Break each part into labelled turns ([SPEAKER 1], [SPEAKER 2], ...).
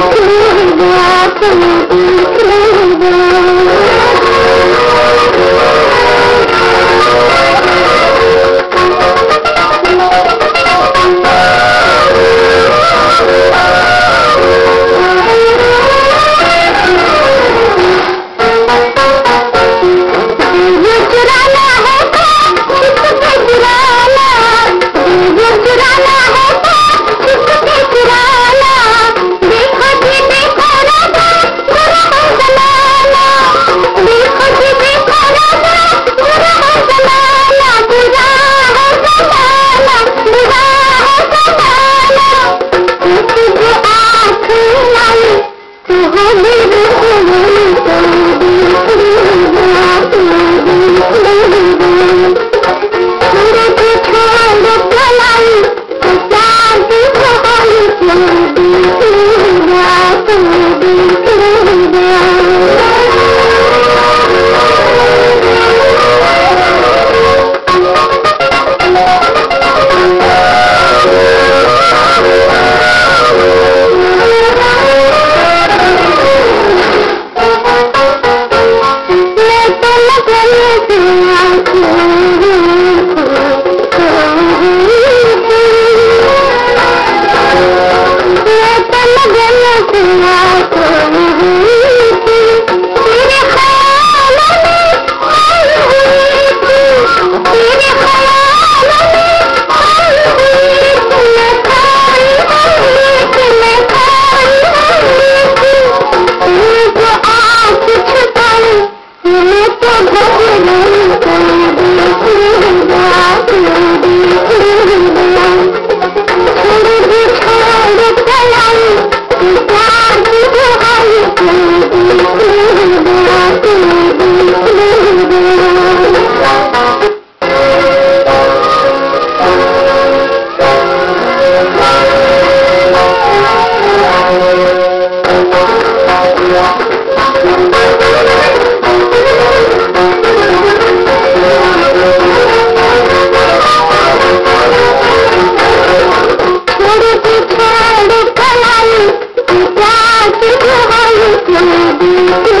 [SPEAKER 1] you. Thank you. तो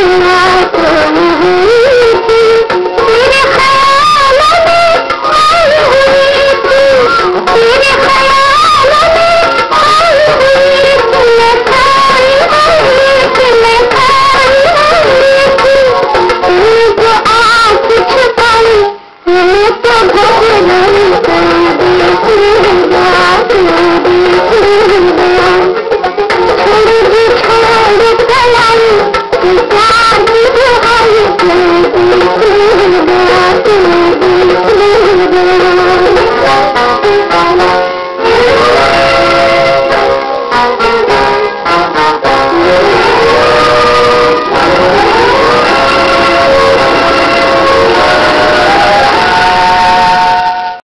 [SPEAKER 1] तो